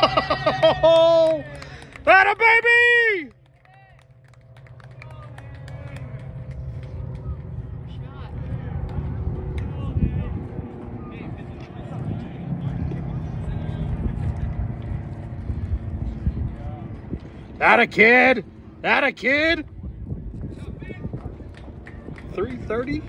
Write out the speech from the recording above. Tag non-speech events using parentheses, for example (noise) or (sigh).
Oh, (laughs) that a baby! That a kid? That a kid? 330?